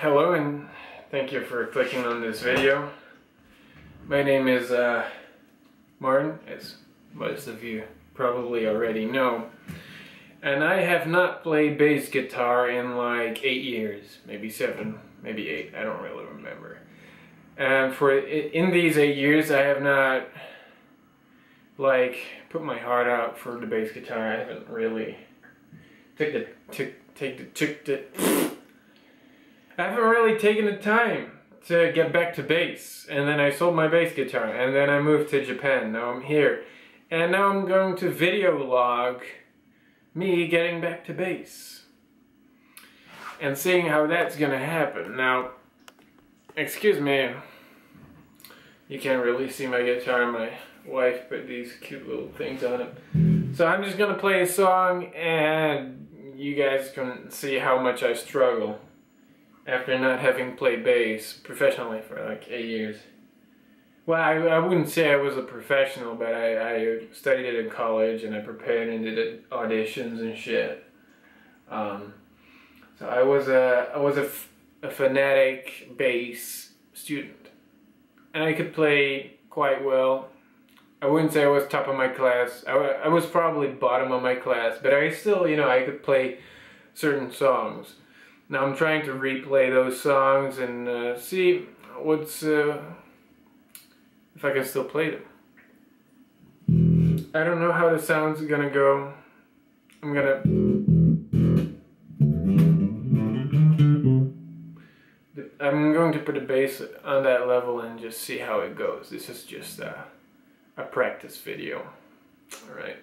hello and thank you for clicking on this video. My name is uh, Martin, as most of you probably already know. And I have not played bass guitar in like eight years, maybe seven, maybe eight, I don't really remember. And for in these eight years, I have not like put my heart out for the bass guitar. I haven't really take the take take the took the. I haven't really taken the time to get back to bass, and then I sold my bass guitar, and then I moved to Japan. Now I'm here, and now I'm going to video log me getting back to bass and seeing how that's gonna happen. Now, excuse me, you can't really see my guitar. My wife put these cute little things on it. So I'm just gonna play a song and you guys can see how much I struggle after not having played bass professionally for like eight years. Well, I, I wouldn't say I was a professional, but I, I studied it in college and I prepared and did auditions and shit. Um, so I was a I was a, a fanatic bass student, and I could play quite well. I wouldn't say I was top of my class. I, I was probably bottom of my class, but I still, you know, I could play certain songs. Now I'm trying to replay those songs and uh, see what's uh, if I can still play them. I don't know how the sound's gonna go. I'm gonna. I'm going to put a bass on that level and just see how it goes. This is just a, a practice video. Alright.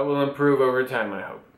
I will improve over time, I hope.